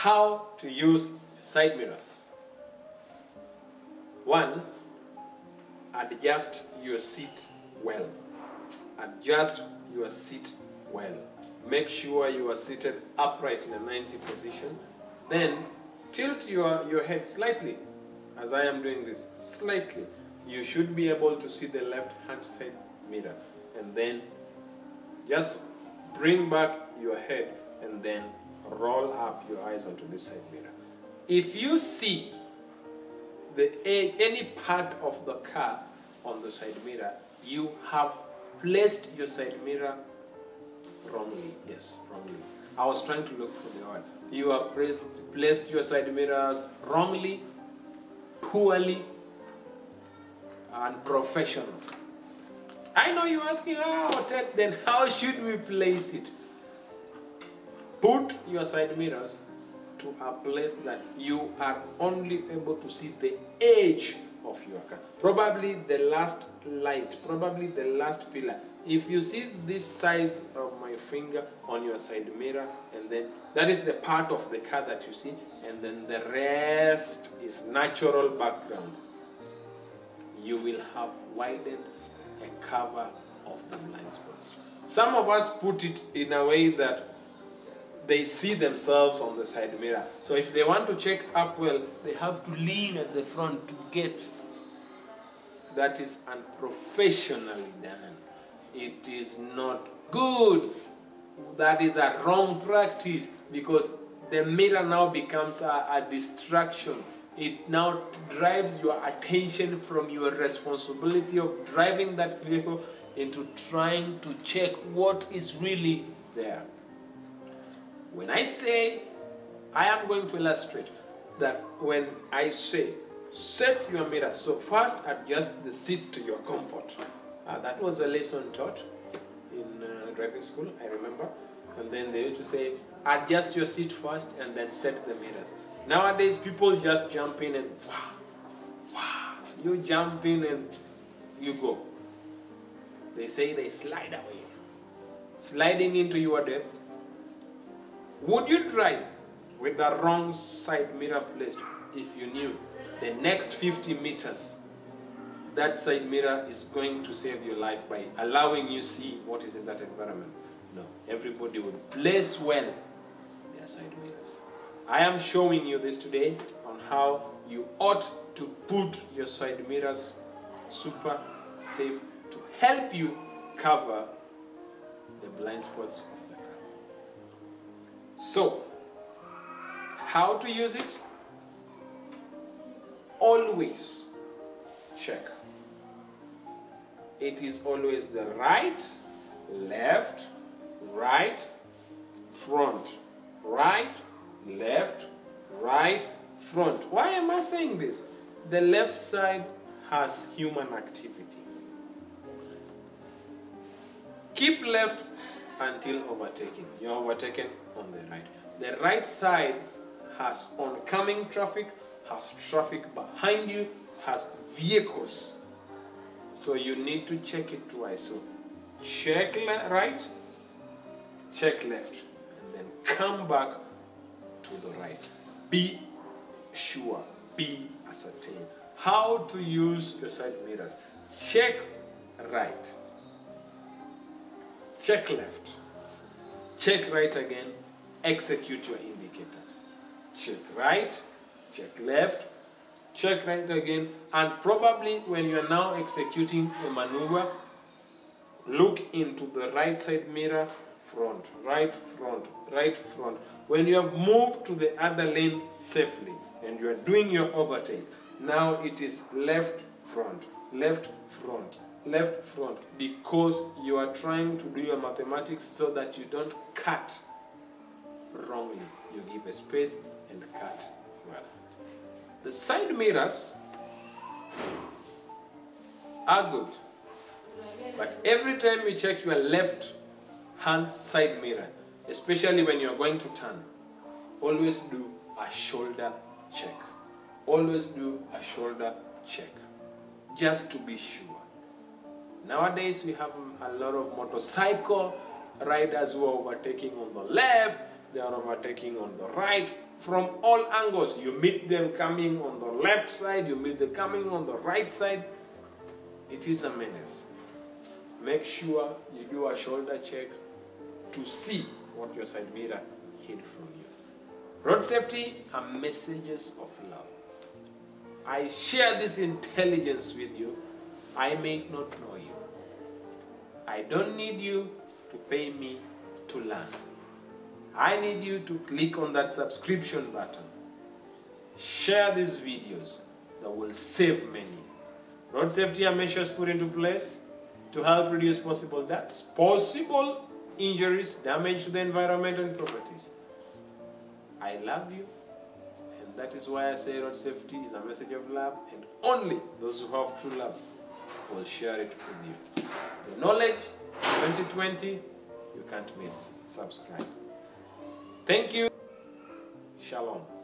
how to use side mirrors. One, adjust your seat well. Adjust your seat well. Make sure you are seated upright in a 90 position. Then tilt your, your head slightly, as I am doing this, slightly. You should be able to see the left hand side mirror. And then just bring back your head and then roll up your eyes onto this side mirror. If you see the any part of the car on the side mirror, you have placed your side mirror wrongly. Yes, wrongly. I was trying to look for the word. You have placed, placed your side mirrors wrongly, poorly, and professional. I know you're asking, oh, then how should we place it? Put your side mirrors to a place that you are only able to see the edge of your car. Probably the last light, probably the last pillar. If you see this size of my finger on your side mirror, and then that is the part of the car that you see, and then the rest is natural background, you will have widened a cover of the blind spot. Some of us put it in a way that they see themselves on the side mirror. So if they want to check up well, they have to lean at the front to get. That is unprofessionally done. It is not good. That is a wrong practice because the mirror now becomes a, a distraction. It now drives your attention from your responsibility of driving that vehicle into trying to check what is really there. When I say, I am going to illustrate that when I say, set your mirror, so first adjust the seat to your comfort. Uh, that was a lesson taught in uh, driving school, I remember. And then they used to say, adjust your seat first and then set the mirrors. Nowadays, people just jump in and, wow, wow, you jump in and you go. They say they slide away. Sliding into your death would you drive with the wrong side mirror placed if you knew the next 50 meters that side mirror is going to save your life by allowing you see what is in that environment? No, everybody would place well their side mirrors. I am showing you this today on how you ought to put your side mirrors super safe to help you cover the blind spots so, how to use it? Always check. It is always the right, left, right, front, right, left, right, front. Why am I saying this? The left side has human activity. Keep left until overtaken. You're overtaken on the right. The right side has oncoming traffic, has traffic behind you, has vehicles. So you need to check it twice. So check right, check left, and then come back to the right. Be sure, be ascertain. How to use your side mirrors. Check right, check left, check right again, execute your indicator. Check right, check left, check right again, and probably when you are now executing a maneuver, look into the right side mirror, front, right front, right front. When you have moved to the other lane safely and you are doing your overtake, now it is left front, left front, left front because you are trying to do your mathematics so that you don't cut wrongly. You give a space and cut well. The side mirrors are good. But every time you check your left hand side mirror, especially when you're going to turn, always do a shoulder check. Always do a shoulder check, just to be sure. Nowadays, we have a lot of motorcycle riders who are overtaking on the left, they are overtaking on the right. From all angles, you meet them coming on the left side, you meet them coming on the right side. It is a menace. Make sure you do a shoulder check to see what your side mirror hid from you. Road safety are messages of love. I share this intelligence with you. I may not know you. I don't need you to pay me to learn. I need you to click on that subscription button. Share these videos that will save many. Road safety are measures put into place to help reduce possible deaths, possible injuries, damage to the environment and properties. I love you, and that is why I say road safety is a message of love, and only those who have true love will share it with you. The knowledge 2020, you can't miss. Subscribe. Thank you. Shalom.